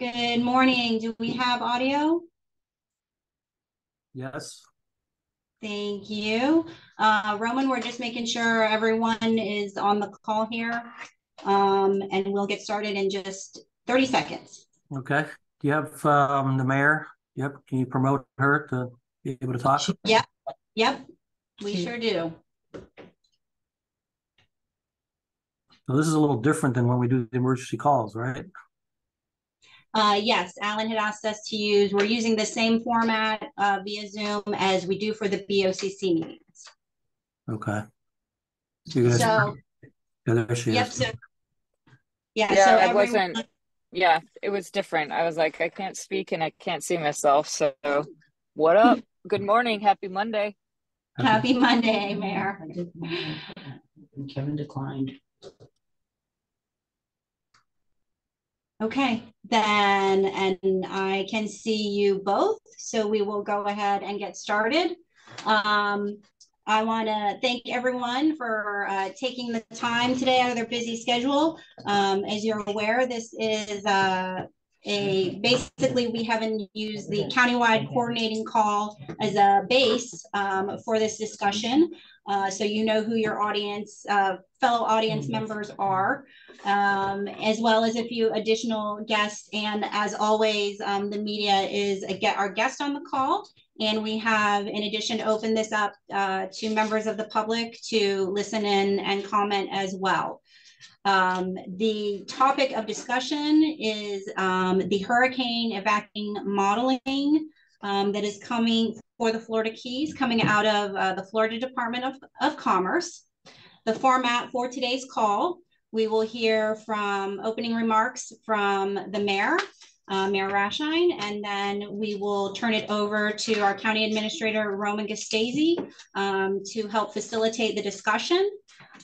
Good morning. Do we have audio? Yes. Thank you. Uh, Roman, we're just making sure everyone is on the call here. Um, and we'll get started in just 30 seconds. Okay. Do you have um, the mayor? Yep. Can you promote her to be able to talk? Yep. Yep. We sure do. So this is a little different than when we do the emergency calls, right? Uh, yes, Alan had asked us to use, we're using the same format uh, via Zoom as we do for the BOCC meetings. Okay. You guys, So, yeah, there she yep, is. so. Yeah, Yeah, so I everyone, wasn't, yeah, it was different. I was like, I can't speak and I can't see myself. So, what up? Good morning. Happy Monday. happy Monday, Mayor. I did. And Kevin declined. Okay, then, and I can see you both, so we will go ahead and get started. Um, I want to thank everyone for uh, taking the time today out of their busy schedule. Um, as you're aware, this is uh, a basically we haven't used the countywide coordinating call as a base um, for this discussion. Uh, so you know who your audience, uh, fellow audience members are um, as well as a few additional guests. And as always, um, the media is a get our guest on the call. And we have, in addition, opened this up uh, to members of the public to listen in and comment as well. Um, the topic of discussion is um, the hurricane evacuating modeling um, that is coming for the Florida Keys, coming out of uh, the Florida Department of, of Commerce. The format for today's call we will hear from opening remarks from the mayor, uh, Mayor Raschein, and then we will turn it over to our county administrator, Roman Gastesi, um, to help facilitate the discussion.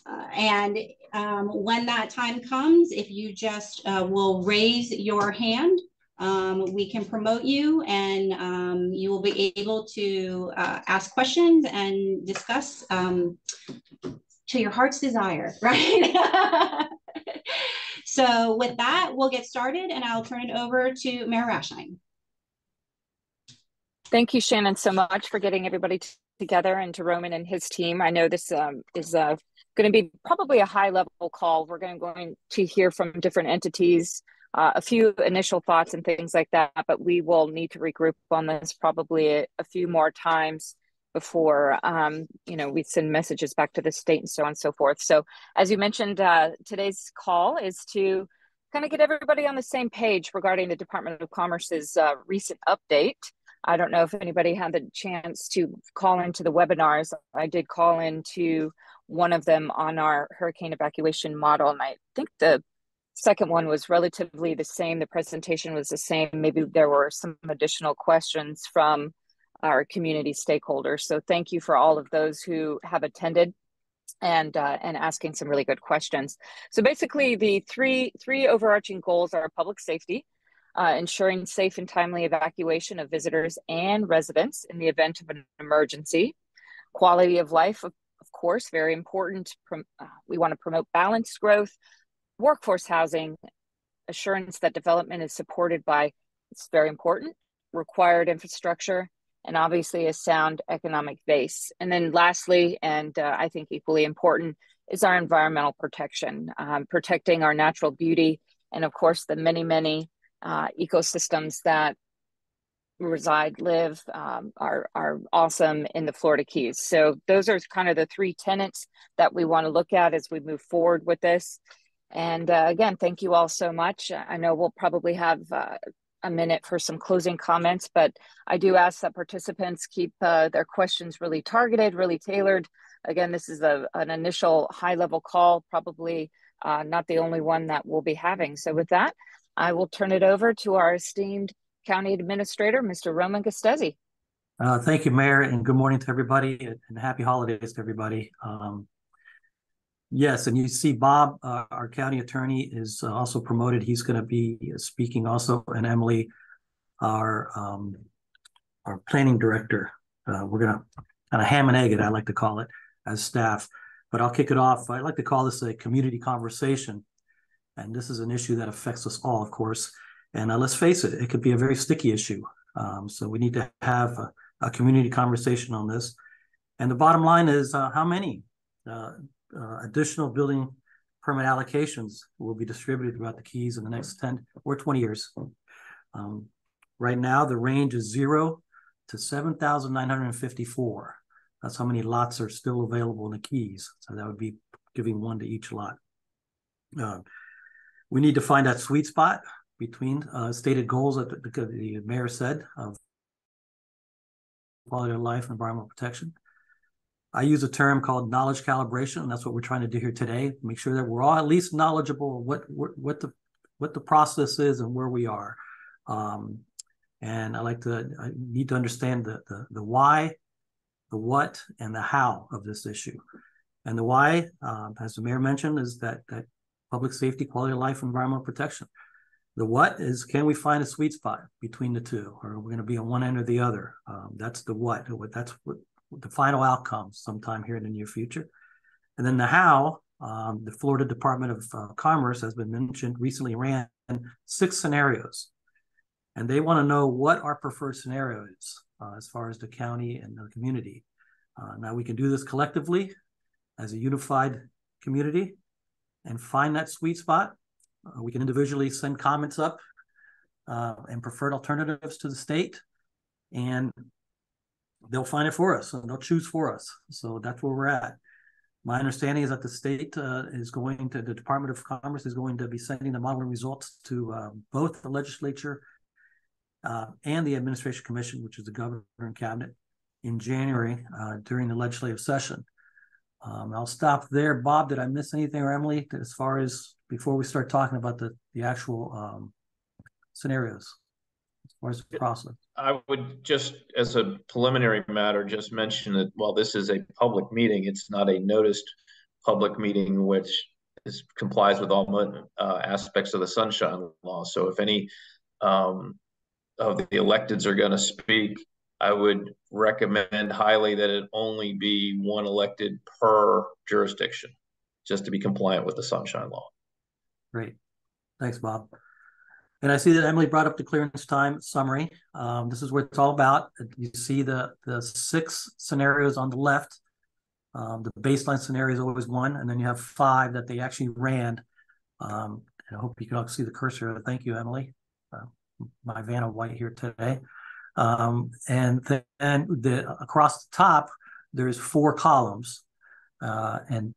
Uh, and um, when that time comes, if you just uh, will raise your hand, um, we can promote you and um, you will be able to uh, ask questions and discuss um, to your heart's desire, right? so with that, we'll get started and I'll turn it over to Mayor Raschein. Thank you, Shannon, so much for getting everybody together and to Roman and his team. I know this um, is uh, going to be probably a high level call. We're going, going to hear from different entities, uh, a few initial thoughts and things like that, but we will need to regroup on this probably a, a few more times before um, you know we send messages back to the state and so on and so forth. So as you mentioned, uh, today's call is to kind of get everybody on the same page regarding the Department of Commerce's uh, recent update. I don't know if anybody had the chance to call into the webinars. I did call into one of them on our hurricane evacuation model, and I think the second one was relatively the same. The presentation was the same. Maybe there were some additional questions from our community stakeholders. So thank you for all of those who have attended and uh, and asking some really good questions. So basically, the three three overarching goals are public safety, uh, ensuring safe and timely evacuation of visitors and residents in the event of an emergency, quality of life, of, course, very important. Uh, we want to promote balanced growth, workforce housing, assurance that development is supported by it's very important required infrastructure and obviously a sound economic base. And then lastly, and uh, I think equally important, is our environmental protection, um, protecting our natural beauty, and of course, the many, many uh, ecosystems that reside, live, um, are, are awesome in the Florida Keys. So those are kind of the three tenets that we want to look at as we move forward with this. And uh, again, thank you all so much. I know we'll probably have uh, a minute for some closing comments, but I do ask that participants keep uh, their questions really targeted, really tailored. Again, this is a, an initial high level call, probably uh, not the only one that we'll be having. So with that, I will turn it over to our esteemed County Administrator, Mr. Roman Gastesi. Uh, thank you, Mayor, and good morning to everybody and happy holidays to everybody. Um, Yes, and you see Bob, uh, our county attorney, is uh, also promoted. He's going to be speaking also, and Emily, our um, our planning director. Uh, we're going to kind of ham and egg it, I like to call it, as staff. But I'll kick it off. I like to call this a community conversation, and this is an issue that affects us all, of course. And uh, let's face it, it could be a very sticky issue. Um, so we need to have a, a, community conversation on this. And the bottom line is uh, how many uh, uh, additional building permit allocations will be distributed throughout the Keys in the next 10 or 20 years. Um, right now, the range is zero to 7,954. That's how many lots are still available in the Keys. So that would be giving one to each lot. Uh, we need to find that sweet spot between uh, stated goals that the, the mayor said of quality of life and environmental protection. I use a term called knowledge calibration, and that's what we're trying to do here today. Make sure that we're all at least knowledgeable of what what the what the process is and where we are. Um, and I like to I need to understand the, the the why, the what, and the how of this issue. And the why, um, as the mayor mentioned, is that that public safety, quality of life, environmental protection. The what is can we find a sweet spot between the two, or are we going to be on one end or the other? Um, that's the what. That's what the final outcome sometime here in the near future. And then the how, um, the Florida Department of uh, Commerce has been mentioned recently ran six scenarios, and they want to know what our preferred scenario is uh, as far as the county and the community. Uh, now we can do this collectively as a unified community and find that sweet spot uh, we can individually send comments up uh, and preferred alternatives to the state, and they'll find it for us and they'll choose for us. So that's where we're at. My understanding is that the state uh, is going to, the Department of Commerce is going to be sending the modeling results to uh, both the legislature uh, and the Administration Commission, which is the governor and cabinet, in January uh, during the legislative session. Um, I'll stop there. Bob, did I miss anything or Emily as far as before we start talking about the, the actual um, scenarios as far as the process? I would just, as a preliminary matter, just mention that while this is a public meeting, it's not a noticed public meeting, which is, complies with all uh, aspects of the Sunshine Law. So if any um, of the electeds are going to speak, I would recommend highly that it only be one elected per jurisdiction, just to be compliant with the Sunshine Law. Great. Thanks, Bob. And I see that Emily brought up the clearance time summary. Um, this is what it's all about. You see the, the six scenarios on the left. Um, the baseline scenario is always one, and then you have five that they actually ran. Um, I hope you can all see the cursor. Thank you, Emily. Uh, my Vanna White here today. Um, and then the, across the top, there's four columns. Uh, and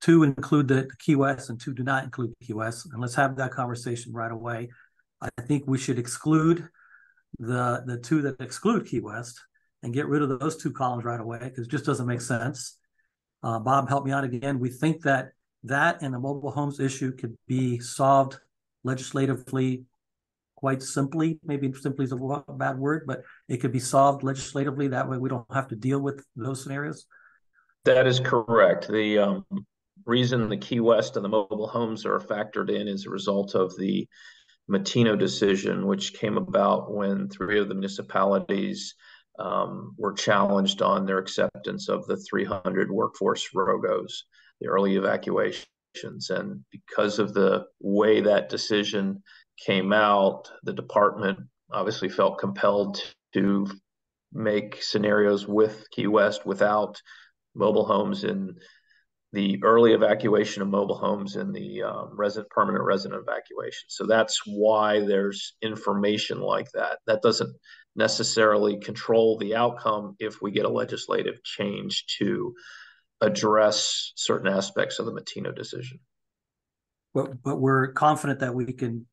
two include the Key West and two do not include Key West. And let's have that conversation right away. I think we should exclude the the two that exclude Key West and get rid of those two columns right away because it just doesn't make sense. Uh, Bob, help me out again. We think that that and the mobile homes issue could be solved legislatively quite simply. Maybe simply is a bad word, but it could be solved legislatively. That way we don't have to deal with those scenarios. That is correct. The um, reason the Key West and the mobile homes are factored in is a result of the Matino decision, which came about when three of the municipalities um, were challenged on their acceptance of the 300 workforce ROGOs, the early evacuations. And because of the way that decision came out, the department obviously felt compelled to make scenarios with Key West without mobile homes in the early evacuation of mobile homes and the um, resident permanent resident evacuation. So that's why there's information like that. That doesn't necessarily control the outcome if we get a legislative change to address certain aspects of the Matino decision. But but we're confident that we can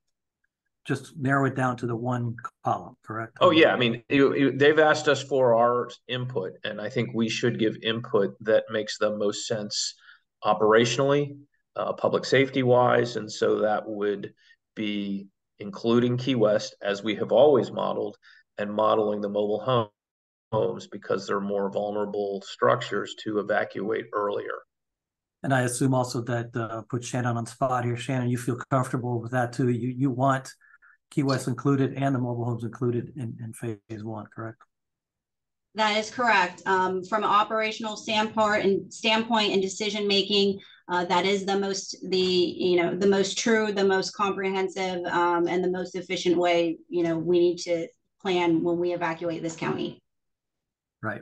just narrow it down to the one column, correct? Oh yeah, I mean you, you, they've asked us for our input, and I think we should give input that makes the most sense operationally, uh, public safety wise. And so that would be including Key West as we have always modeled and modeling the mobile home, homes because they're more vulnerable structures to evacuate earlier. And I assume also that uh, put Shannon on spot here. Shannon, you feel comfortable with that too. You you want Key West included and the mobile homes included in, in phase one, correct? That is correct. Um, from an operational standpoint and standpoint and decision making, uh, that is the most the you know the most true, the most comprehensive, um, and the most efficient way. You know, we need to plan when we evacuate this county. Right.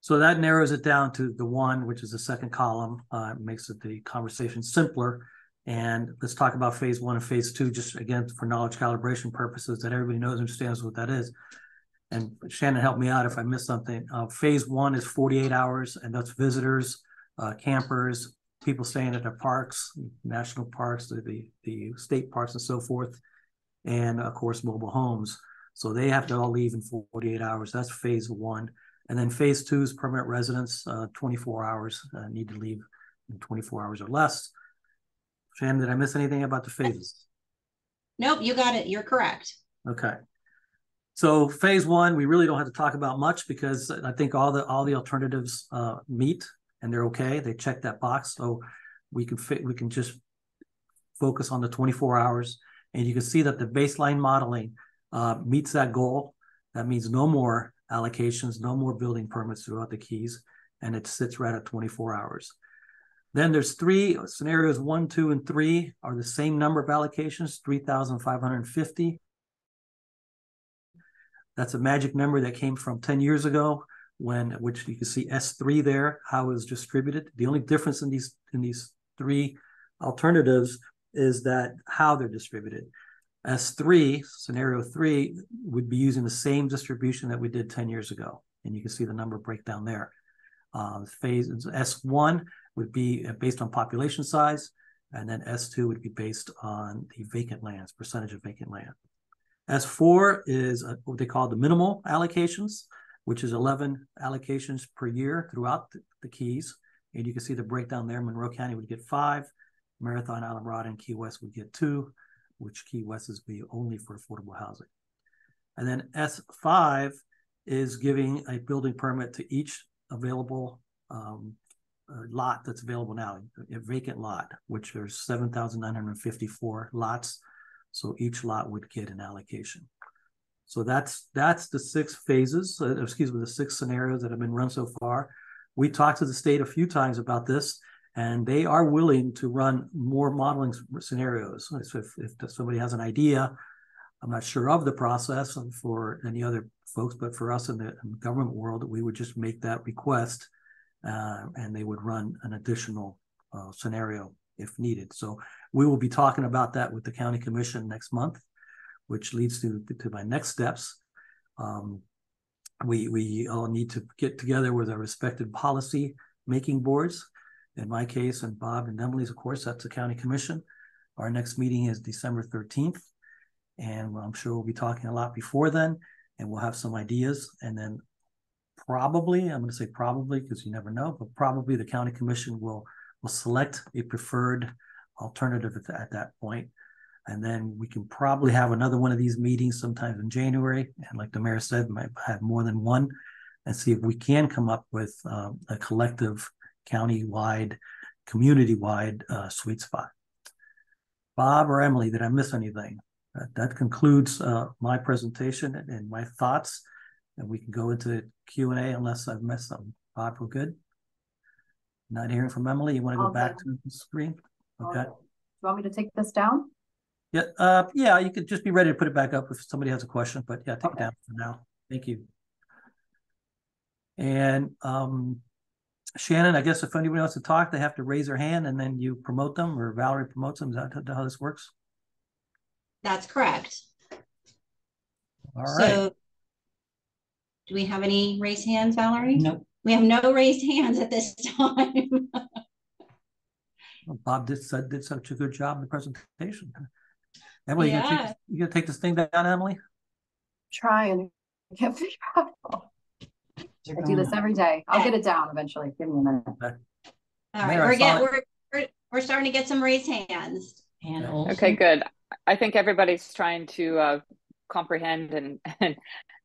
So that narrows it down to the one, which is the second column, uh, makes it the conversation simpler. And let's talk about phase one and phase two, just again for knowledge calibration purposes, that everybody knows and understands what that is. And Shannon, help me out if I missed something. Uh, phase one is 48 hours, and that's visitors, uh, campers, people staying at the parks, national parks, the, the, the state parks, and so forth, and of course mobile homes. So they have to all leave in 48 hours. That's phase one. And then phase two is permanent residents, uh, 24 hours, uh, need to leave in 24 hours or less. Shannon, did I miss anything about the phases? Nope, you got it. You're correct. Okay. So phase one, we really don't have to talk about much because I think all the all the alternatives uh, meet and they're okay. They check that box, so we can fit. We can just focus on the 24 hours, and you can see that the baseline modeling uh, meets that goal. That means no more allocations, no more building permits throughout the keys, and it sits right at 24 hours. Then there's three scenarios, one, two, and three are the same number of allocations, 3,550. That's a magic number that came from 10 years ago when, which you can see S3 there, how was distributed. The only difference in these, in these three alternatives is that how they're distributed. S3, scenario three, would be using the same distribution that we did 10 years ago. And you can see the number breakdown there. Uh, phase S1 would be based on population size, and then S2 would be based on the vacant lands, percentage of vacant land. S4 is a, what they call the minimal allocations, which is 11 allocations per year throughout the, keys. And you can see the breakdown there. Monroe County would get five, Marathon, Islamorada, and Key West would get two, which Key West is be only for affordable housing. And then S5 is giving a building permit to each available um, uh, lot that's available now, a vacant lot, which there's 7,954 lots. So each lot would get an allocation. So that's that's the six phases, uh, excuse me, the six scenarios that have been run so far. We talked to the state a few times about this, and they are willing to run more modeling scenarios. So if, if somebody has an idea, I'm not sure of the process for any other folks, but for us in the, in the government world, we would just make that request uh, and they would run an additional uh, scenario if needed. So we will be talking about that with the county commission next month, which leads to, to my next steps. Um, we, we all need to get together with our respective policy making boards. In my case, and Bob and Emily's, of course, that's the county commission. Our next meeting is December 13th. And I'm sure we'll be talking a lot before then, and we'll have some ideas. And then probably, I'm going to say probably because you never know, but probably the county commission will will select a preferred alternative at, at that point. And then we can probably have another one of these meetings sometime in January. And like the mayor said, might have more than one and see if we can come up with um, a collective county-wide, community-wide uh, sweet spot. Bob or Emily, did I miss anything? That, that concludes uh, my presentation and, and my thoughts and we can go into Q and A unless I've missed something. Bob, we're good. Not hearing from Emily. You want to go back to the screen? Okay. Do you want me to take this down? Yeah. Uh, yeah. You could just be ready to put it back up if somebody has a question. But yeah, take okay. it down for now. Thank you. And um, Shannon, I guess if anybody wants to talk, they have to raise their hand, and then you promote them, or Valerie promotes them. Is that how this works? That's correct. All right. So do we have any raised hands, Valerie? Nope. We have no raised hands at this time. Well, Bob did, did such a good job in the presentation. Emily, yeah. you, gonna take, you gonna take this thing down, Emily? Trying. I can't figure out. I do this every day. I'll get it down eventually. Give me a minute. Okay. All right, we're, get, we're, we're, we're starting to get some raised hands. And okay, good. I think everybody's trying to uh, comprehend and, and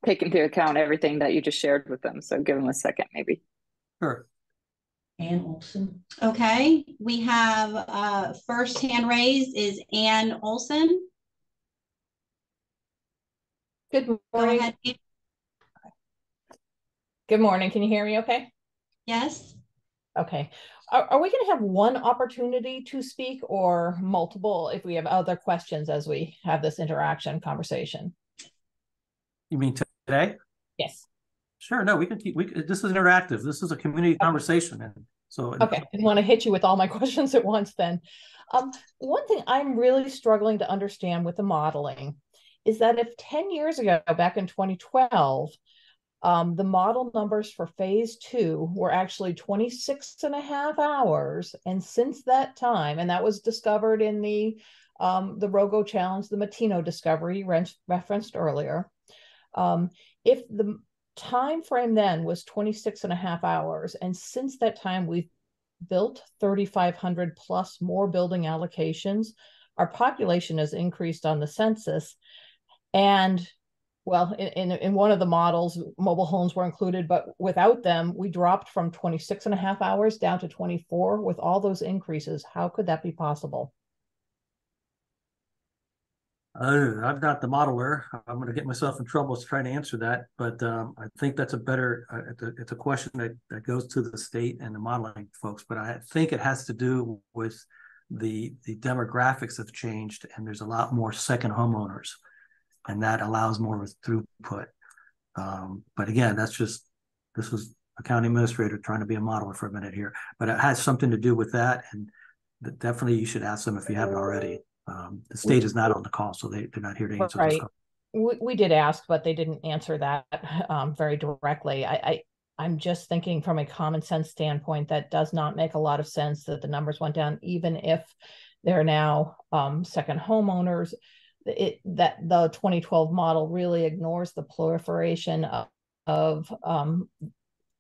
take into account everything that you just shared with them. So give them a second, maybe. Sure. Ann Olson. Okay, we have uh, first hand raised is Ann Olson. Good morning. Good morning. Can you hear me okay? Yes? Okay. Are, are we going to have one opportunity to speak or multiple if we have other questions as we have this interaction conversation? You mean today? Yes. Sure. No, we can keep. We this is interactive. This is a community conversation, and so Okay. I didn't want to hit you with all my questions at once then. Um, one thing I'm really struggling to understand with the modeling is that if 10 years ago, back in 2012, um, the model numbers for phase two were actually 26 and a half hours. And since that time, and that was discovered in the um, the Rogo challenge, the Matino discovery re referenced earlier. Um, if the time frame then was 26 and a half hours, and since that time we've built 3,500 plus more building allocations, our population has increased on the census. And well, in, in, one of the models, mobile homes were included, but without them, we dropped from 26 and a half hours down to 24 with all those increases. How could that be possible? Uh, I'm not the modeler. I'm going to get myself in trouble trying to answer that, but um, I think that's a better. Uh, it's, a, question that, that goes to the state and the modeling folks. But I think it has to do with the the demographics have changed, and there's a lot more second homeowners and that allows more of a throughput. Um, but again, that's just this was a county administrator trying to be a modeler for a minute here, but it has something to do with that, and definitely you should ask them if you haven't already. Um, the state is not on the call, so they, they're not here to answer right. We, we did ask, but they didn't answer that um, very directly. I, I I'm just thinking from a common sense standpoint that does not make a lot of sense that the numbers went down, even if they're now um, second homeowners it that the 2012 model really ignores the proliferation of, of um,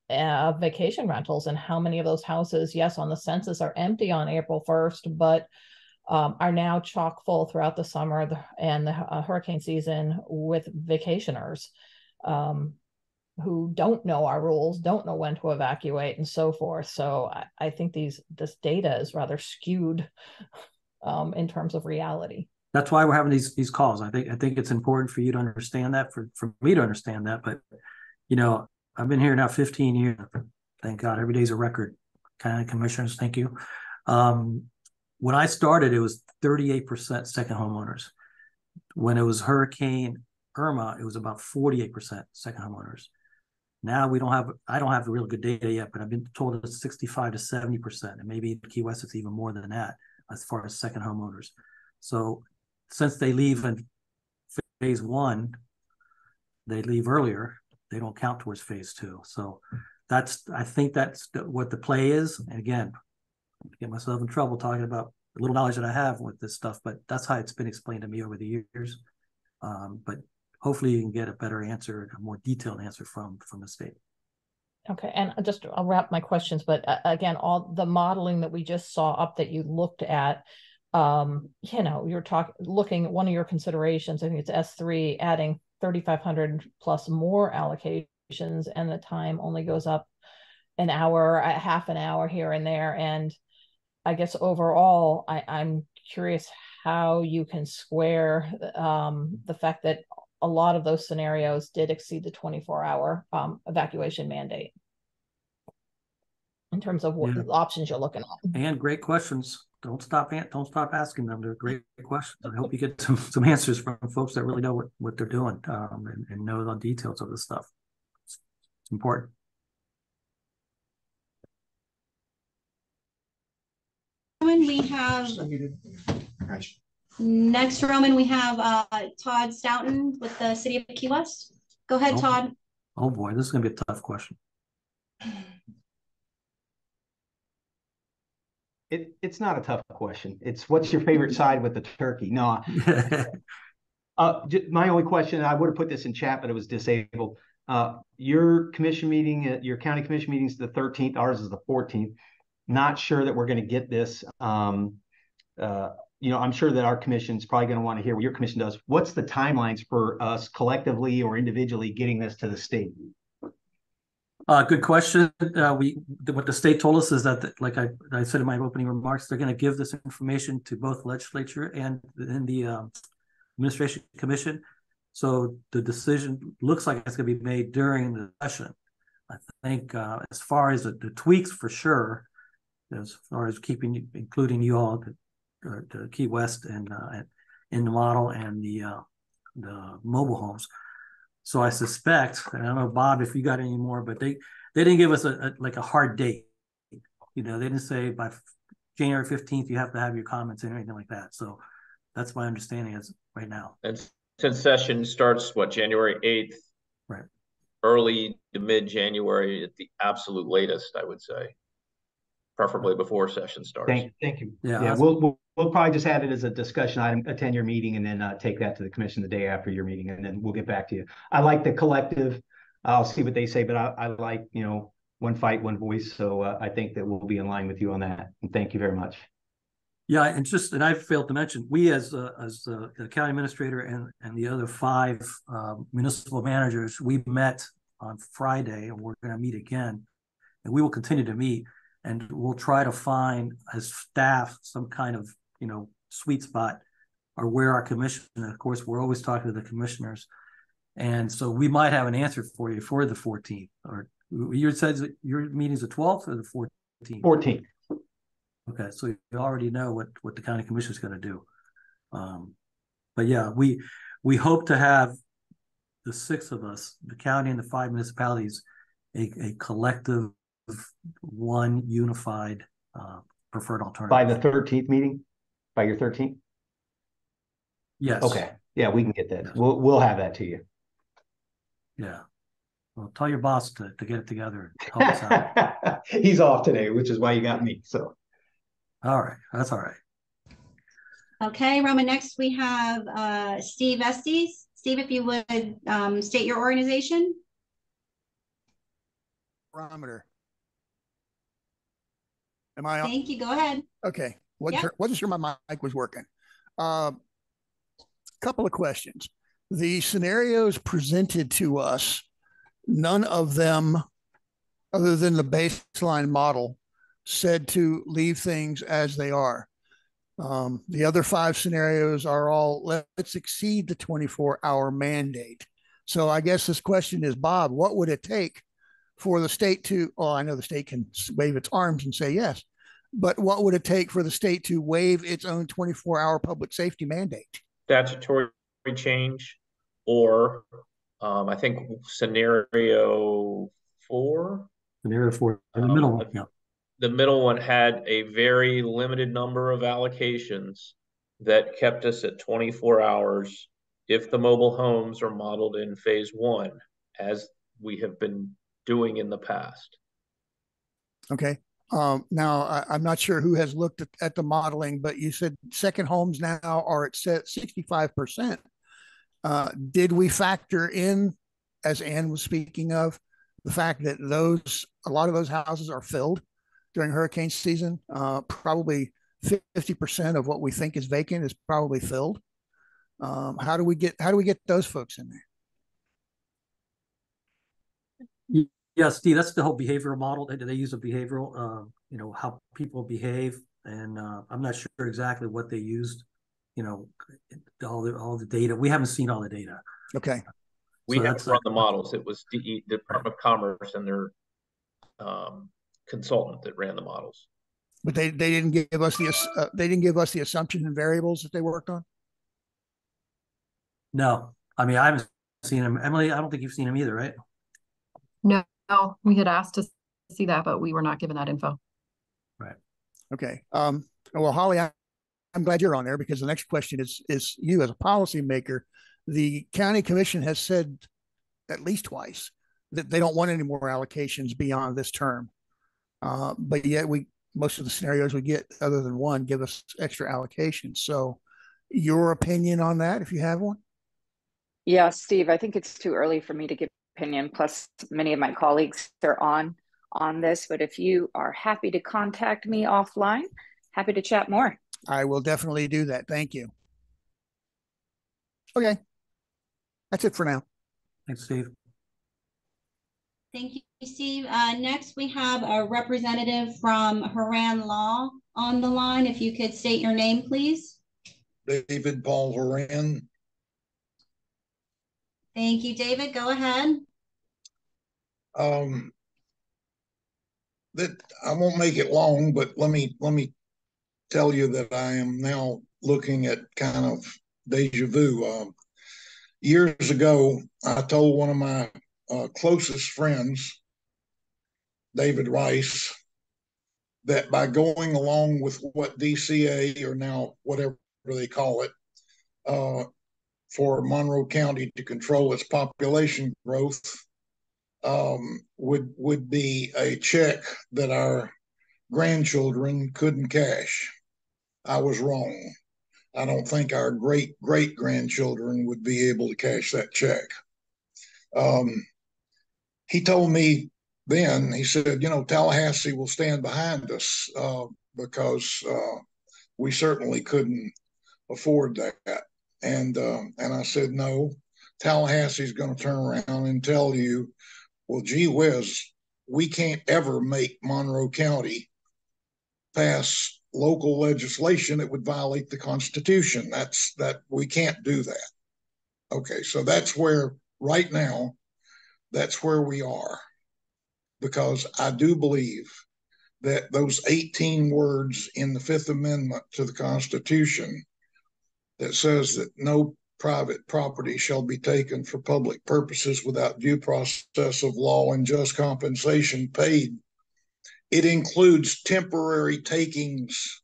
uh, vacation rentals and how many of those houses, yes, on the census are empty on April 1st, but um, are now chock full throughout the summer and the uh, hurricane season with vacationers um, who don't know our rules, don't know when to evacuate, and so forth. So I, I think these this data is rather skewed um, in terms of reality that's why we're having these these calls. I think I think it's important for you to understand that, for for me to understand that. But you know, I've been here now 15 years. Thank God, every day's a record. Kind of commissioners, thank you. Um, when I started, it was 38% second homeowners. When it was Hurricane Irma, it was about 48% second homeowners. Now we don't have, I don't have the real good data yet, but I've been told it's 65 to 70%, and maybe in Key West it's even more than that as far as second homeowners. So since they leave in phase one, they leave earlier, they don't count towards phase two. So that's, I think that's what the play is. And again, get myself in trouble talking about the little knowledge that I have with this stuff, but that's how it's been explained to me over the years. Um, but hopefully you can get a better answer, a more detailed answer from from the state. Okay, and just I'll wrap my questions, but uh, again, all the modeling that we just saw up that you looked at um, you know, you're talking looking at one of your considerations, I think it's S3, adding 3,500 plus more allocations, and the time only goes up an hour, a half an hour here and there. And I guess overall, I, I'm curious how you can square um, the fact that a lot of those scenarios did exceed the 24 hour um, evacuation mandate in terms of what yeah. options you're looking at. And great questions don't stop don't stop asking them. They're great questions. I hope you get some some answers from folks that really know what what they're doing um, and, and know the details of this stuff. It's, it's important. Roman, we have next Roman, we have uh, Todd Stoughton with the City of Key West. Go ahead, oh, Todd. Oh boy, this is gonna be a tough question. it, it's not a tough question. It's what's your favorite side with the turkey? No. uh, my only question, I would have put this in chat, but it was disabled. Uh, your commission meeting, uh, your county commission meeting is the 13th. Ours is the 14th. Not sure that we're going to get this. Um, uh, you know, I'm sure that our commission is probably going to want to hear what your commission does. What's the timelines for us collectively or individually getting this to the state? Uh, good question. Uh, we what the state told us is that, like I, I said in my opening remarks, they're going to give this information to both legislature and in the um, administration commission. So the decision looks like it's going to be made during the session. I think uh, as far as the, the, tweaks for sure, as far as keeping including you all to, to Key West and uh, in the model and the uh, the mobile homes. So I suspect, and I don't know, Bob, if you got any more, but they they didn't give us a, a like a hard date. You know, they didn't say by January fifteenth you have to have your comments and anything like that. So that's my understanding as right now. And since session starts what January eighth, right? Early to mid January at the absolute latest, I would say, preferably before session starts. Thank, thank you. Yeah, yeah. We'll, we'll we'll probably just have it as a discussion item, attend your meeting, and then uh, take that to the commission the day after your meeting, and then we'll get back to you. I like the collective. I'll see what they say, but I, I like you know one fight, one voice. So uh, I think that we'll be in line with you on that. And thank you very much. Yeah, and just and I failed to mention, we as uh, as the, the, county administrator and and the other five uh, municipal managers, we met on Friday, and we're going to meet again, and we will continue to meet, and we'll try to find as staff some kind of you know sweet spot, or where our commission. of course, we're always talking to the commissioners, and so we might have an answer for you for the 14th. Or you said your meeting's the 12th or the 14th. 14th. Okay, so you already know what what the county commission is going to do. Um, but yeah, we we hope to have the six of us, the county and the five municipalities, a, a collective one unified uh, preferred alternative by the 13th meeting, by your 13th. Yes. Okay. Yeah, we can get that. Yes. We'll we'll have that to you. Yeah. Well, tell your boss to, to get it together. He's off today, which is why you got me. So all right, that's all right. Okay, Roman, next we have uh, Steve Estes. Steve, if you would um, state your organization. Barometer. Am I on? Thank you. Go ahead. Okay. Wasn't, yep. sure, wasn't sure my mic was working. A uh, couple of questions. The scenarios presented to us, none of them, other than the baseline model, said to leave things as they are. Um, the other five scenarios are all let's exceed the 24 hour mandate. So I guess this question is, Bob, what would it take for the state to? Oh, I know the state can wave its arms and say yes, but what would it take for the state to waive its own 24 hour public safety mandate? Statutory change, or um, I think scenario four. Scenario four in the middle. Um, yeah the middle one had a very limited number of allocations that kept us at 24 hours if the mobile homes are modeled in phase one, as we have been doing in the past. Okay. Um, now, I, am not sure who has looked at, at, the modeling, but you said second homes now are at set 65%. Uh, did we factor in, as Ann was speaking of, the fact that those a lot of those houses are filled during hurricane season. Uh, probably 50% of what we think is vacant is probably filled. Um, how do we get how do we get those folks in there? Yeah, Steve, that's the whole behavioral model. They, they use a behavioral, uh, you know, how people behave, and uh, I'm not sure exactly what they used. You know, all the all the data. We haven't seen all the data. Okay. We so have run the models. It was the Department of Commerce and their um, consultant that ran the models. But they, they didn't give us the uh, they didn't give us the assumptions and variables that they worked on. No, I mean I haven't seen them. Emily, I don't think you've seen them either, right? No, no, we had asked to see that, but we were not given that info. Right. Okay. Um. Well, Holly, I, I'm glad you're on there because the next question is is you as a policymaker. The county commission has said at least twice that they don't want any more allocations beyond this term. Uh, but yet we most of the scenarios we get, other than one, give us extra allocations. So, your opinion on that, if you have one? Yeah, Steve, I think it's too early for me to give opinion. Plus, many of my colleagues are on on this. But if you are happy to contact me offline, happy to chat more. I will definitely do that. Thank you. Okay, that's it for now. Thanks, Steve. Thank you, Steve. Uh, next, we have a representative from Horan Law on the line. If you could state your name, please. David Paul Horan. Thank you, David. Go ahead. Um, that I won't make it long, but let me let me tell you that I am now looking at kind of deja vu. Um, years ago, I told one of my uh, closest friends, David Rice, that by going along with what DCA or now whatever they call it, uh, for Monroe County to control its population growth um, would would be a check that our grandchildren couldn't cash. I was wrong. I don't think our great great grandchildren would be able to cash that check. Um, he told me then, he said, you know, Tallahassee will stand behind us uh, because uh, we certainly couldn't afford that. And uh, and I said, no, Tallahassee's going to turn around and tell you, well, gee whiz, we can't ever make Monroe County pass local legislation that would violate the Constitution. That's that we can't do that. Okay, so that's where right now, that's where we are, because I do believe that those 18 words in the Fifth Amendment to the Constitution that says that no private property shall be taken for public purposes without due process of law and just compensation paid. It includes temporary takings.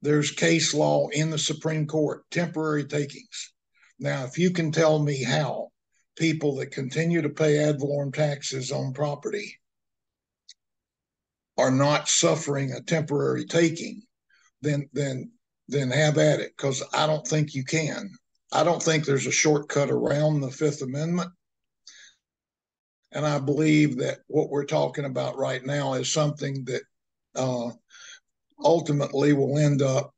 There's case law in the Supreme Court, temporary takings. Now, if you can tell me how people that continue to pay ad valorem taxes on property are not suffering a temporary taking, then then then have at it because I don't think you can. I don't think there's a shortcut around the Fifth Amendment. And I believe that what we're talking about right now is something that uh, ultimately will end up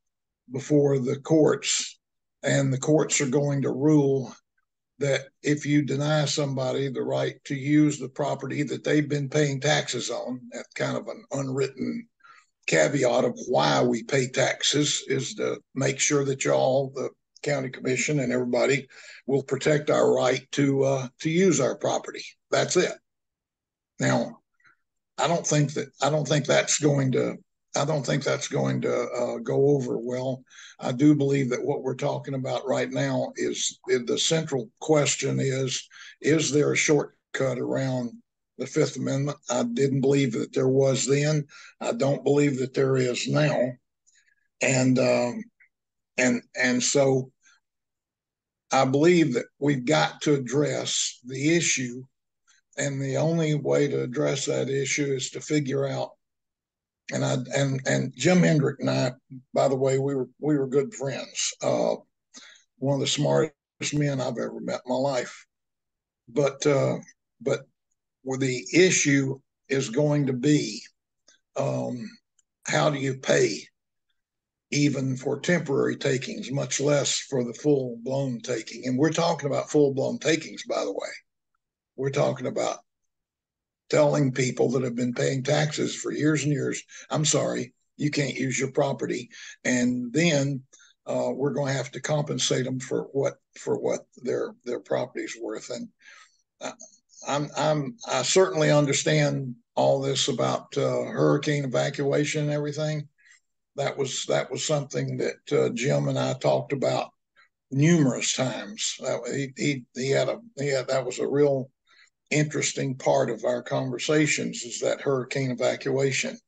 before the courts. And the courts are going to rule that if you deny somebody the right to use the property that they've been paying taxes on, that kind of an unwritten caveat of why we pay taxes is to make sure that y'all, the county commission and everybody will protect our right to uh, to use our property. That's it. Now, I don't think that I don't think that's going to I don't think that's going to uh, go over well. I do believe that what we're talking about right now is the central question is is there a shortcut around the Fifth Amendment. I didn't believe that there was then. I don't believe that there is now. And um, and and so I believe that we've got to address the issue, and the only way to address that issue is to figure out. And I and and Jim Hendrick and I, by the way, we were we were good friends. Uh, one of the smartest men I've ever met in my life. But uh, but where the issue is going to be um, how do you pay even for temporary takings, much less for the full blown taking. And we're talking about full blown takings, by the way. We're talking about telling people that have been paying taxes for years and years, I'm sorry, you can't use your property. And then uh, we're going to have to compensate them for what for what their their property's worth. And uh, I'm I'm I certainly understand all this about uh, hurricane evacuation and everything. That was that was something that uh, Jim and I talked about numerous times. That, he, he he had a he had that was a real interesting part of our conversations is that hurricane evacuation.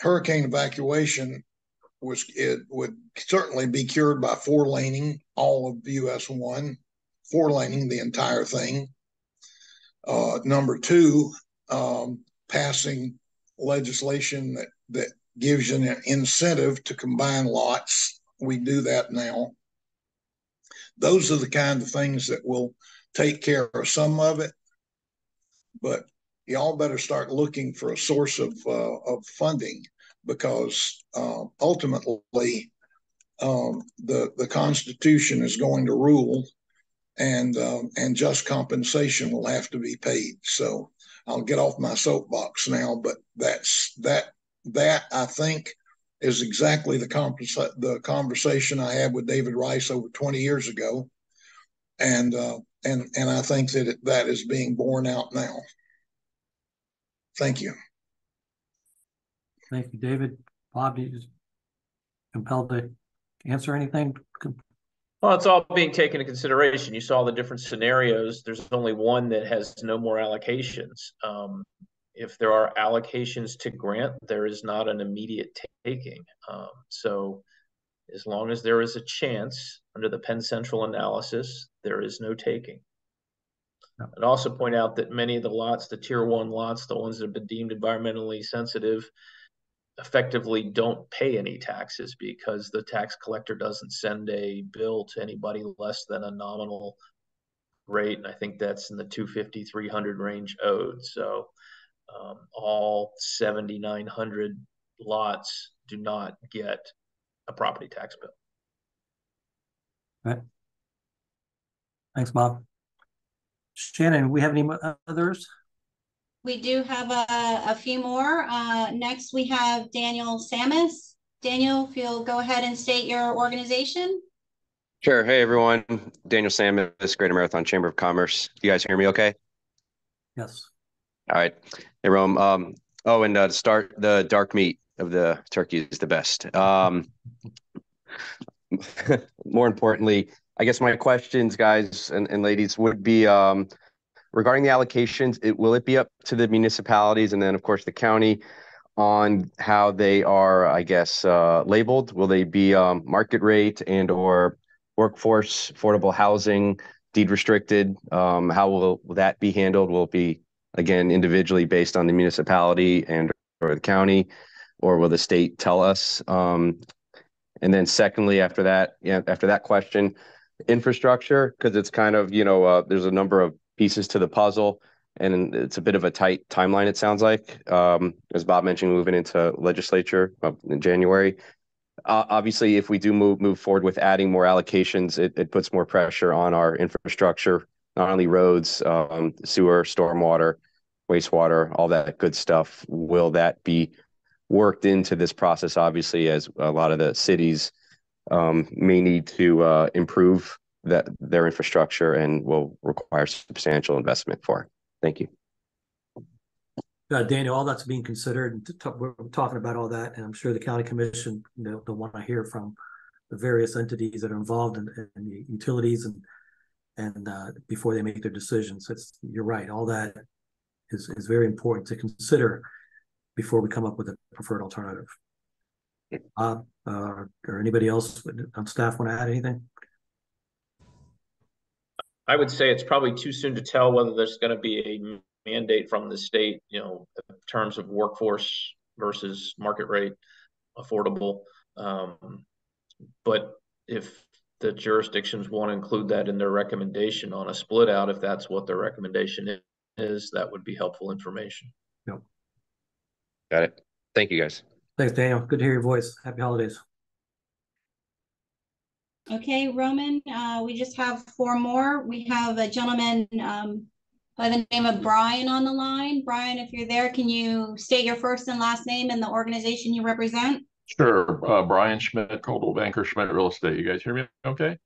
Hurricane evacuation was it would certainly be cured by four laning all of US one, four laning the entire thing uh, number two, um, passing legislation that, that gives you an incentive to combine lots. We do that now. Those are the kind of things that will take care of some of it, but y'all better start looking for a source of uh, of funding because uh, ultimately um, the the Constitution is going to rule and um, and just compensation will have to be paid. So I'll get off my soapbox now, but that's that that I think is exactly the conversa- the conversation I had with David Rice over 20 years ago, and uh, And, and I think that it, that is being borne out now. Thank you. Thank you, David. Bob, you compelled to answer anything? Well, it's all being taken into consideration. You saw the different scenarios. There's only one that has no more allocations. Um, if there are allocations to grant, there is not an immediate taking. Um, so as long as there is a chance under the Penn Central analysis, there is no taking. I'd also point out that many of the lots, the tier one lots, the ones that have been deemed environmentally sensitive, effectively don't pay any taxes because the tax collector doesn't send a bill to anybody less than a nominal rate. And I think that's in the 250, 300 range owed. So um, all 7,900 lots do not get a property tax bill. Right. Thanks, Bob. Shannon, we have any others? We do have a, a few more. Uh, next, we have Daniel Samess. Daniel, if you'll go ahead and state your organization. Sure. Hey, everyone. Daniel Samess, Greater Marathon Chamber of Commerce. You guys hear me okay? Yes. All right. Hey, Rome. Um, oh, and uh, to start, the dark meat of the turkey is the best. Um, more importantly, I guess my questions, guys and, and ladies, would be um, regarding the allocations. It, will it be up to the municipalities and then, of course, the county on how they are, I guess, uh, labeled? Will they be um, market rate and or workforce, affordable housing, deed restricted? Um, how will, will that be handled? Will it be again individually based on the municipality and or the county? or will the state tell us? Um, and then secondly, after that, yeah, after that question, infrastructure, because it's kind of, you know, uh, there's a number of pieces to the puzzle and it's a bit of a tight timeline, it sounds like. Um, as Bob mentioned, moving into legislature in January. Uh, obviously, if we do move move forward with adding more allocations, it, it puts more pressure on our infrastructure, not only roads, um, sewer, stormwater, wastewater, all that good stuff. Will that be worked into this process, obviously, as a lot of the cities um, may need to uh, improve that their infrastructure and will require substantial investment for. Thank you. Uh, Daniel, all that's being considered. We're talking about all that, and I'm sure the county commission you know, want to hear from the various entities that are involved in, in the utilities and and uh, before they make their decisions. It's you're right. All that is is very important to consider before we come up with a preferred alternative. Uh, uh, or anybody else on staff want to add anything? I would say it's probably too soon to tell whether there's going to be a mandate from the state, you know, in terms of workforce versus market rate, affordable. Um, but if the jurisdictions want to include that in their recommendation on a split out, if that's what their recommendation is, that would be helpful information. Yep. Got it. Thank you, guys. Thanks, Daniel. Good to hear your voice. Happy holidays. Okay, Roman, uh, we just have four more. We have a gentleman um, by the name of Brian on the line. Brian, if you're there, can you state your first and last name and the organization you represent? Sure. Uh, Brian Schmitt, Coldwell Banker Schmitt Real Estate. You guys hear me okay?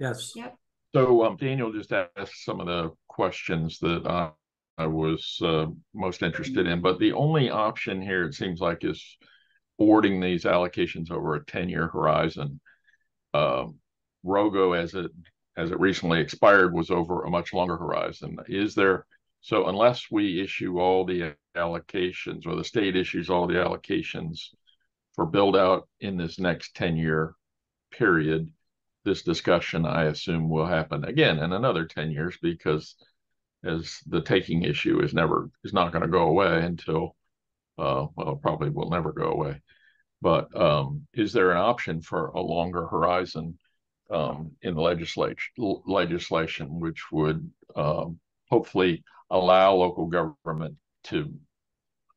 Yes. Yep. So um, Daniel just asked some of the questions that uh, I was uh, most interested in. But the only option here, it seems like, is forwarding these allocations over a 10-year horizon. Uh, ROGO, as it as it recently expired, was over a much longer horizon. Is there so unless we issue all the allocations or the state issues all the allocations for build out in this next 10-year period, this discussion, I assume, will happen again in another 10 years because as the taking issue is never is not going to go away until uh, well probably will never go away but um, is there an option for a longer horizon um, in the legislature legislation which would um, hopefully allow local government to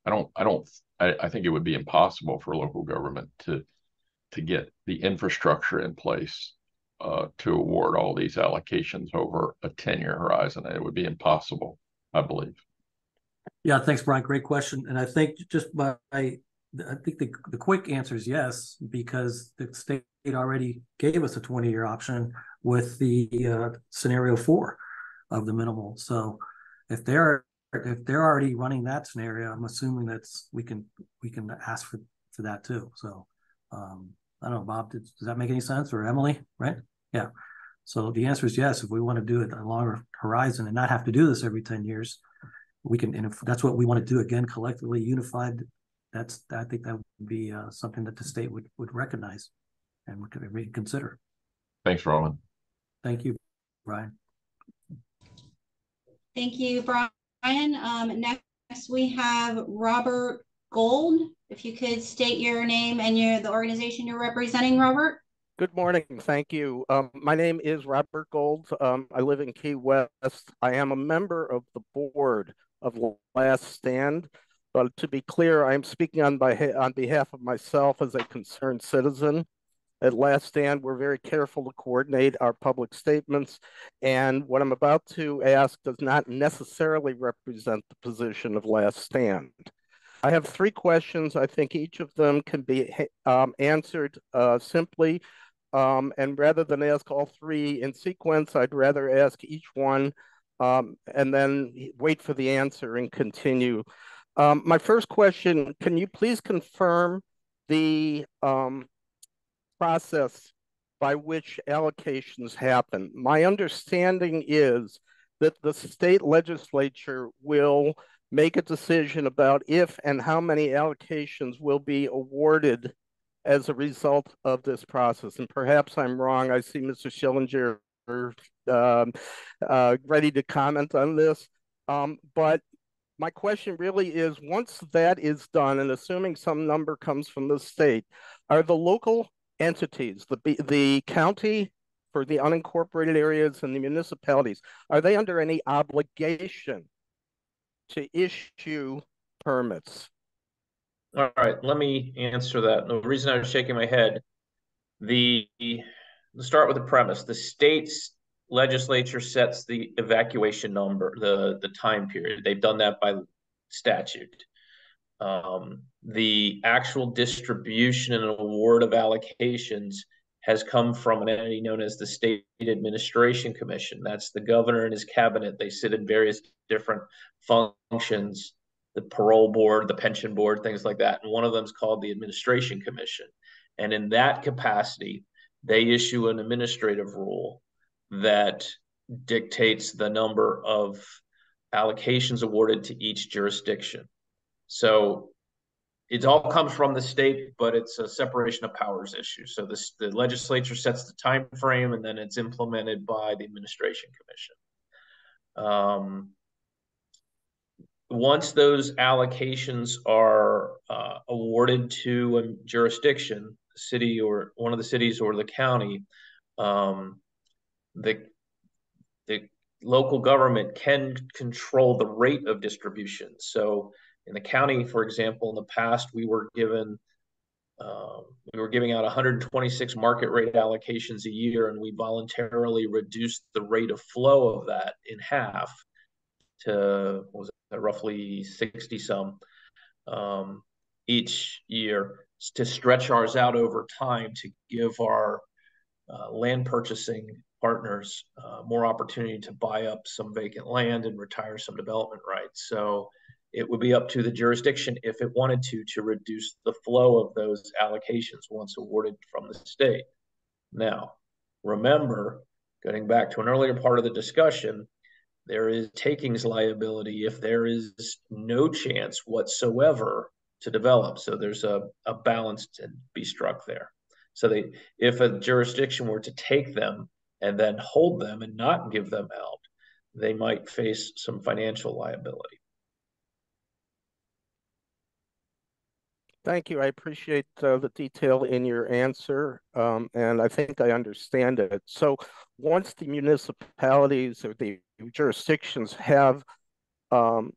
i don't i don't I, I think it would be impossible for local government to to get the infrastructure in place uh, to award all these allocations over a 10-year horizon. It would be impossible, I believe. Yeah, thanks, Brian. Great question. And I think just by, I think the, the quick answer is yes, because the state already gave us a 20-year option with the uh, scenario four, of the minimal. So if they're if they're already running that scenario, I'm assuming that's we can we can ask for for that too. So um, I don't know, Bob, did, does that make any sense? Or Emily, right? Yeah. So the answer is yes. If we want to do it a longer horizon and not have to do this every 10 years, we can, and if that's what we want to do again, collectively unified, that's, I think that would be uh, something that the state would, would recognize and would reconsider. Thanks, Roman. Thank you, Brian. Thank you, Brian. Um, next, we have Robert Gold. If you could state your name and your the organization you're representing, Robert. Good morning. Thank you. Um, my name is Robert Gold. Um, I live in Key West. I am a member of the board of Last Stand. But to be clear, I am speaking on, by, on behalf of myself as a concerned citizen. At Last Stand, we're very careful to coordinate our public statements. And what I'm about to ask does not necessarily represent the position of Last Stand. I have three questions. I think each of them can be um, answered uh, simply. Um, and rather than ask all three in sequence, I'd rather ask each one um, and then wait for the answer and continue. Um, my first question, can you please confirm the um, process by which allocations happen? My understanding is that the state legislature will make a decision about if and how many allocations will be awarded as a result of this process. And perhaps I'm wrong. I see Mr. Shillinger um, uh, ready to comment on this. Um, but my question really is once that is done, and assuming some number comes from the state, are the local entities, the, the county for the unincorporated areas and the municipalities, are they under any obligation to issue permits? All right, let me answer that. The reason I was shaking my head, the start with the premise. The state's legislature sets the evacuation number, the the time period. They've done that by statute. Um, the actual distribution and award of allocations has come from an entity known as the State Administration Commission. That's the governor and his cabinet. They sit in various different functions, the parole board, the pension board, things like that. And one of them is called the Administration Commission. And in that capacity, they issue an administrative rule that dictates the number of allocations awarded to each jurisdiction. So it all comes from the state, but it's a separation of powers issue. So this, the legislature sets the time frame, and then it's implemented by the administration commission. Um, once those allocations are uh, awarded to a jurisdiction, city or one of the cities or the county, um, the the local government can control the rate of distribution. So in the county, for example, in the past, we were given um, we were giving out 126 market rate allocations a year, and we voluntarily reduced the rate of flow of that in half to was it, roughly 60 some um, each year to stretch ours out over time to give our uh, land purchasing partners uh, more opportunity to buy up some vacant land and retire some development rights. So it would be up to the jurisdiction if it wanted to to reduce the flow of those allocations once awarded from the state. Now, remember, getting back to an earlier part of the discussion, there is takings liability if there is no chance whatsoever to develop. So there's a, a balance to be struck there. So they, if a jurisdiction were to take them and then hold them and not give them out, they might face some financial liability. Thank you. I appreciate uh, the detail in your answer, um, and I think I understand it. So once the municipalities or the jurisdictions have um,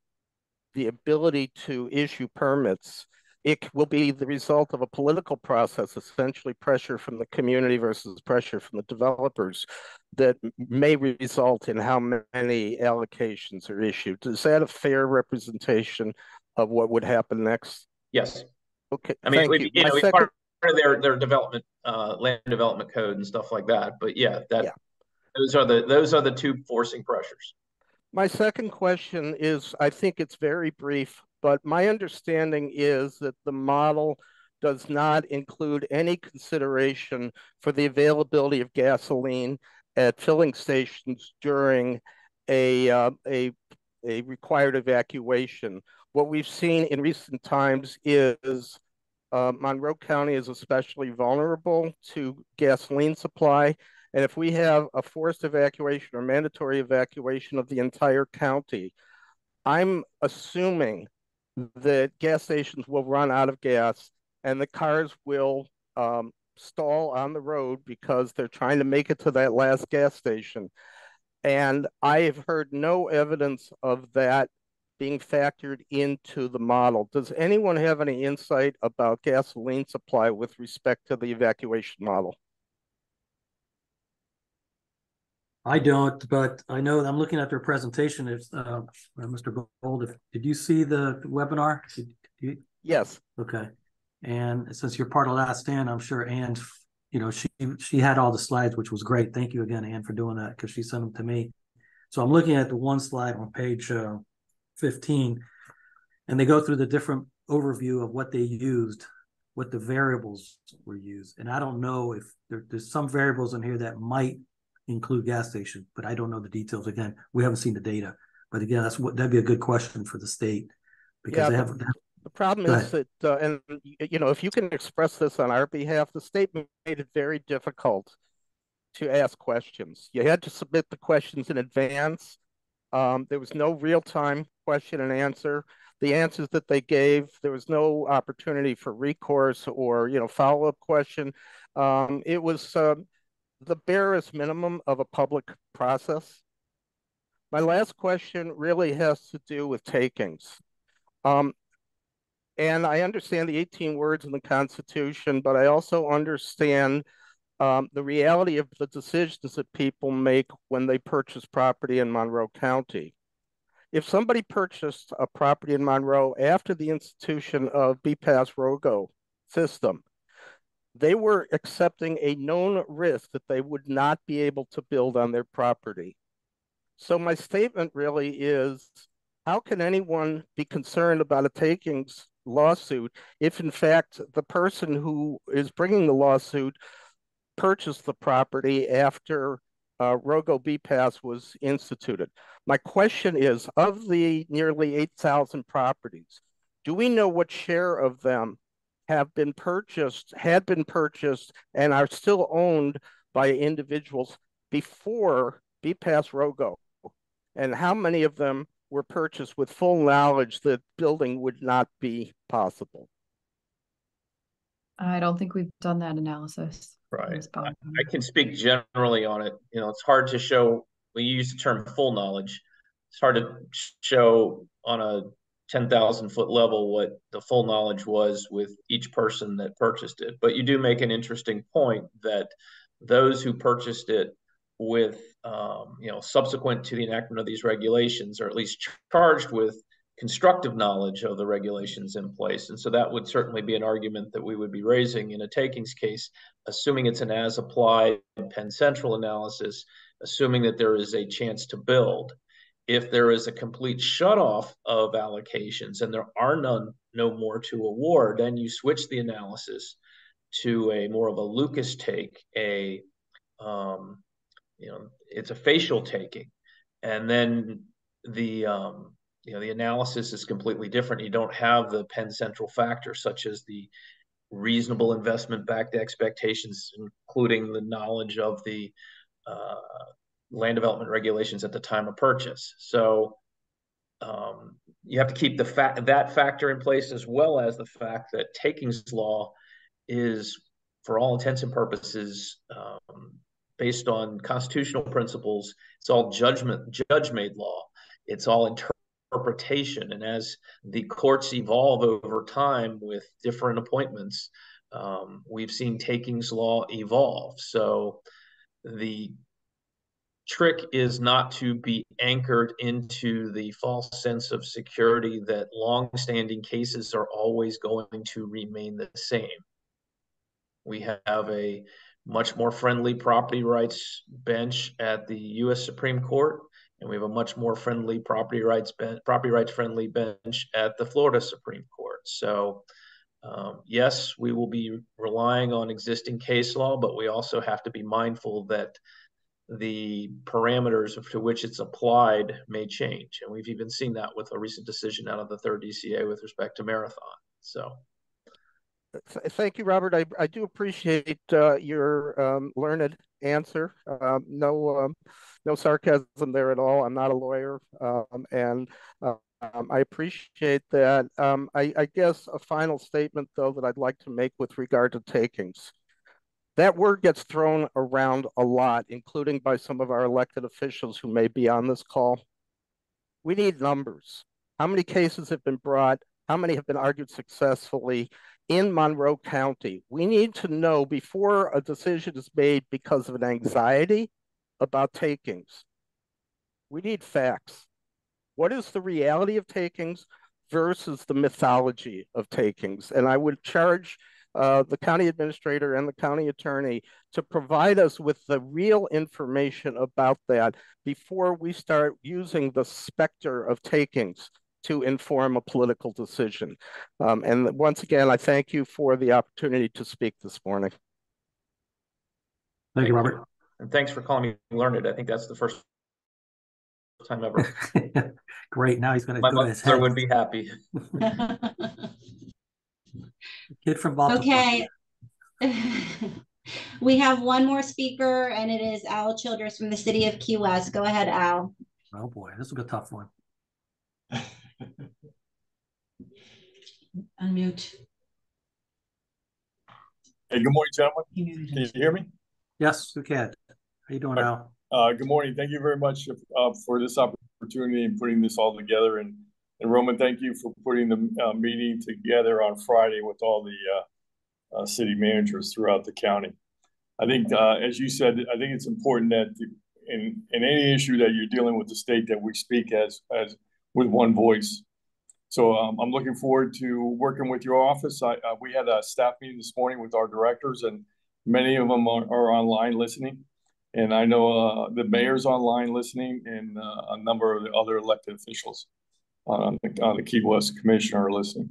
the ability to issue permits, it will be the result of a political process, essentially pressure from the community versus pressure from the developers that may result in how many allocations are issued. Is that a fair representation of what would happen next? Yes. Okay. I mean, we, you know, second... part of their their development, uh, land development code and stuff like that. But yeah, that yeah. those are the those are the two forcing pressures. My second question is, I think it's very brief, but my understanding is that the model does not include any consideration for the availability of gasoline at filling stations during a uh, a a required evacuation. What we've seen in recent times is uh, Monroe County is especially vulnerable to gasoline supply. And if we have a forced evacuation or mandatory evacuation of the entire county, I'm assuming that gas stations will run out of gas and the cars will um, stall on the road because they're trying to make it to that last gas station. And I have heard no evidence of that being factored into the model. Does anyone have any insight about gasoline supply with respect to the evacuation model? I don't, but I know I'm looking at their presentation. It's uh, Mr. Gold. If, did you see the webinar? Did, did? Yes. Okay. And since you're part of Last Stand, I'm sure Ann, you know, she she had all the slides, which was great. Thank you again, Ann, for doing that because she sent them to me. So I'm looking at the one slide on page uh, 15, and they go through the different overview of what they used, what the variables were used. And I don't know if there, there's some variables in here that might include gas stations, but I don't know the details. Again, we haven't seen the data. But again, that's what that'd be a good question for the state because yeah, they have, the problem is that, uh, and you know, if you can express this on our behalf, the state made it very difficult to ask questions. You had to submit the questions in advance. Um, there was no real time question and answer. The answers that they gave, there was no opportunity for recourse or you know follow up question. Um, it was uh, the barest minimum of a public process. My last question really has to do with takings. Um, and I understand the 18 words in the Constitution, but I also understand um, the reality of the decisions that people make when they purchase property in Monroe County. If somebody purchased a property in Monroe after the institution of BPAS ROGO system, they were accepting a known risk that they would not be able to build on their property. So my statement really is, how can anyone be concerned about a takings lawsuit if in fact the person who is bringing the lawsuit purchased the property after uh, Rogo Pass was instituted. My question is, of the nearly 8,000 properties, do we know what share of them have been purchased, had been purchased, and are still owned by individuals before BPAS Rogo? And how many of them were purchased with full knowledge that building would not be possible? I don't think we've done that analysis. Right. I, I, can speak generally on it. You know, it's hard to show, we use the term full knowledge. It's hard to show on a 10,000 foot level what the full knowledge was with each person that purchased it. But you do make an interesting point that those who purchased it with um, you know subsequent to the enactment of these regulations, or at least charged with constructive knowledge of the regulations in place. And so that would certainly be an argument that we would be raising in a takings case, assuming it's an as applied Penn Central analysis, assuming that there is a chance to build. If there is a complete shutoff of allocations and there are none, no more to award, then you switch the analysis to a more of a Lucas take, a um, you know it's a facial taking. And then the um, you know the analysis is completely different. You don't have the penn central factor such as the reasonable investment backed expectations including the knowledge of the uh, land development regulations at the time of purchase so um, you have to keep the fact that factor in place as well as the fact that takings law is for all intents and purposes um, based on constitutional principles. It's all judgment, judge made law. It's all interpretation. And as the courts evolve over time with different appointments, um, we've seen takings law evolve. So the trick is not to be anchored into the false sense of security that long-standing cases are always going to remain the same. We have a much more friendly property rights bench at the U.S. Supreme Court. and we have a much more friendly property rights property rights friendly bench at the Florida Supreme Court. So, um, yes, we will be relying on existing case law, but we also have to be mindful that the parameters to which it's applied may change. And we've even seen that with a recent decision out of the third DCA with respect to marathon. So thank you, Robert. I, I do appreciate uh, your um, learned answer. Um, no, um, no sarcasm there at all. I'm not a lawyer, um, and uh, I appreciate that. Um, I, I, guess a final statement, though, that I'd like to make with regard to takings. That word gets thrown around a lot, including by some of our elected officials who may be on this call. We need numbers. How many cases have been brought? How many have been argued successfully? in Monroe County. We need to know before a decision is made because of an anxiety about takings. We need facts. What is the reality of takings versus the mythology of takings? And I would charge uh, the county administrator and the county attorney to provide us with the real information about that before we start using the specter of takings to inform a political decision. Um, and once again, I thank you for the opportunity to speak this morning. Thank you, Robert. And thanks for calling me learned. I think that's the first time ever. Great. Now he's going to My go to his mother head. would be happy. Kid from Bob. Okay. we have one more speaker, and it is Al Childress from the city of Key West. Go ahead, Al. Oh boy, this is a tough one. Unmute. Hey, good morning, gentlemen. Can you hear me? Yes, we can. How you doing, Al? Uh, good morning. Thank you very much uh, for this opportunity and putting this all together. And, and Roman, thank you for putting the uh, meeting together on Friday with all the uh, uh, city managers throughout the county. I think, uh, as you said, I think it's important that in, in any issue that you're dealing with the state that we speak as as with one voice. So um, I'm looking forward to working with your office. I, uh, we had a staff meeting this morning with our directors, and many of them are, are online listening. And I know uh, the mayor's online listening, and a number of the other elected officials on the, on the Key West commissioner are listening.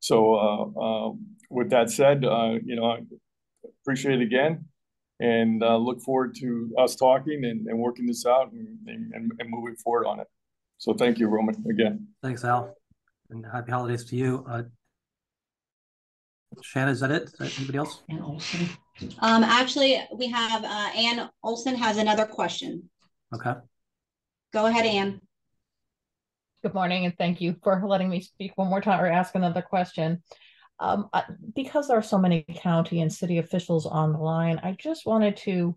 So uh, um, with that said, uh, you know, I appreciate it again, and uh, look forward to us talking and, and working this out and, and, and moving forward on it. So thank you, Roman, again. Thanks, Al. And happy holidays to you. Uh, Shannon, is that it? Is that anybody else? And Olson. Um, actually, we have uh, Ann Olson has another question. Okay. Go ahead, Ann. Good morning, and thank you for letting me speak one more time or ask another question. Um, because there are so many county and city officials on the line, I just wanted to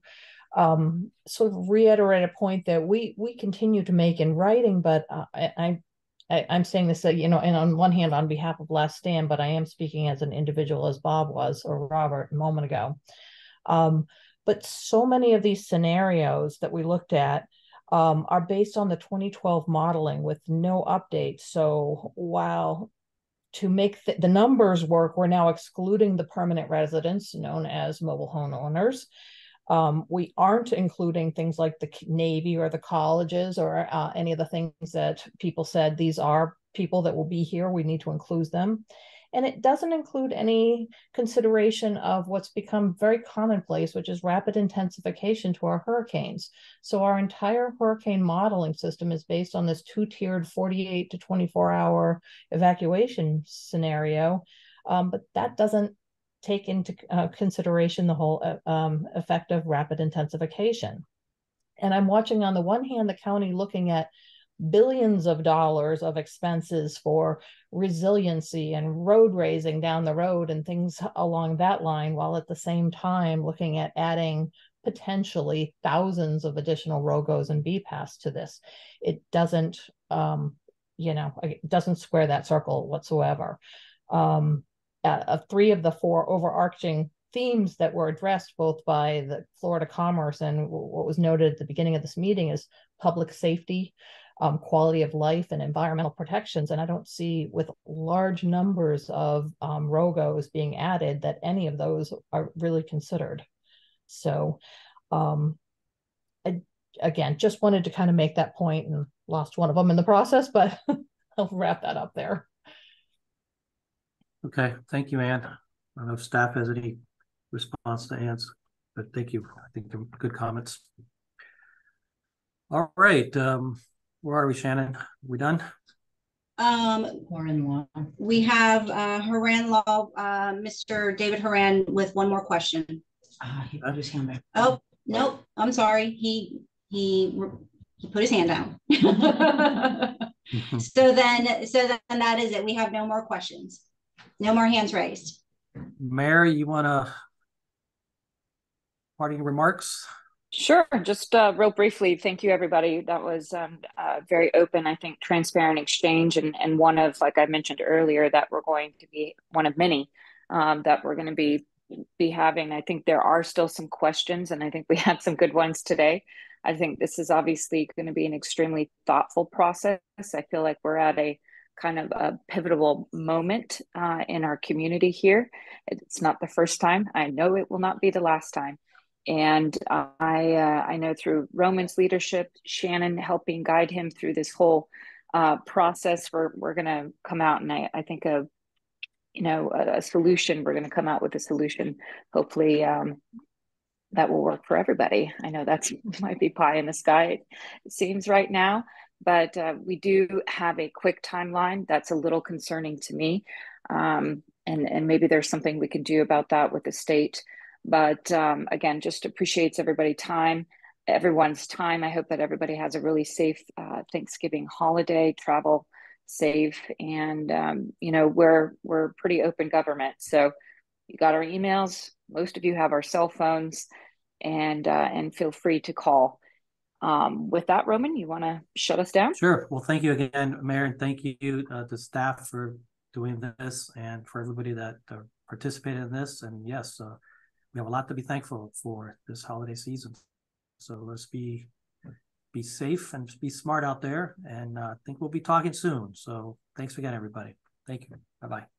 um, sort of reiterate a point that we we continue to make in writing, but uh, I, I I'm saying this, uh, you know, and on one hand on behalf of Last Stand, but I am speaking as an individual, as Bob was or Robert a moment ago. Um, but so many of these scenarios that we looked at um, are based on the 2012 modeling with no updates. So while to make th- the numbers work, we're now excluding the permanent residents known as mobile home owners. Um, we aren't including things like the Navy or the colleges or uh, any of the things that people said these are people that will be here. We need to include them. And it doesn't include any consideration of what's become very commonplace, which is rapid intensification to our hurricanes. So, our entire hurricane modeling system is based on this two tiered 48 to 24 hour evacuation scenario. Um, but that doesn't take into uh, consideration the whole uh, um, effect of rapid intensification. And I'm watching on the one hand the county looking at billions of dollars of expenses for resiliency and road raising down the road and things along that line, while at the same time looking at adding potentially thousands of additional ROGOs and BPAS to this. It doesn't, um, you know, it doesn't square that circle whatsoever. Um, uh, three of the four overarching themes that were addressed both by the Florida Commerce and what was noted at the beginning of this meeting is public safety, um, quality of life, and environmental protections. And I don't see with large numbers of um, ROGOs being added that any of those are really considered. So um, I, again, just wanted to kind of make that point and lost one of them in the process, but I'll wrap that up there. Okay, thank you, Anne. I don't know if staff has any response to Anne's, but thank you. I think good comments. All right, um, where are we, Shannon? Are we done? Um, Horan Law. We have uh, Horan Law, uh, Mr. David Horan, with one more question. Uh, he put his hand back. Oh, nope, I'm sorry. He, he, he put his hand down. so then, so then that is it. We have no more questions. No more hands raised. Mary, you want to parting remarks? Sure. Just uh, real briefly, thank you, everybody. That was um, very open, I think, transparent exchange, and, and one of, like I mentioned earlier, that we're going to be one of many um, that we're going to be be having. I think there are still some questions, and I think we had some good ones today. I think this is obviously going to be an extremely thoughtful process. I feel like we're at a kind of a pivotal moment uh, in our community here. It's not the first time. I know it will not be the last time. And I, uh, I know through Roman's leadership, Shannon helping guide him through this whole uh, process, we're, we're to come out and I, I think a, you know, a, a solution, we're to come out with a solution, hopefully um, that will work for everybody. I know that's might be pie in the sky, it seems right now, but uh, we do have a quick timeline that's a little concerning to me. Um, and, and maybe there's something we can do about that with the state but um, again, just appreciates everybody time, everyone's time. I hope that everybody has a really safe uh, Thanksgiving holiday, travel safe, and um, you know we're we're pretty open government, so you got our emails. Most of you have our cell phones, and uh, and feel free to call. Um, with that, Roman, you want to shut us down? Sure. Well, thank you again, Mayor, and thank you uh, to staff for doing this and for everybody that uh, participated in this. And yes, uh, we have a lot to be thankful for this holiday season. So let's be be safe and be smart out there. And uh, I think we'll be talking soon. So thanks again, everybody. Thank you. Bye bye.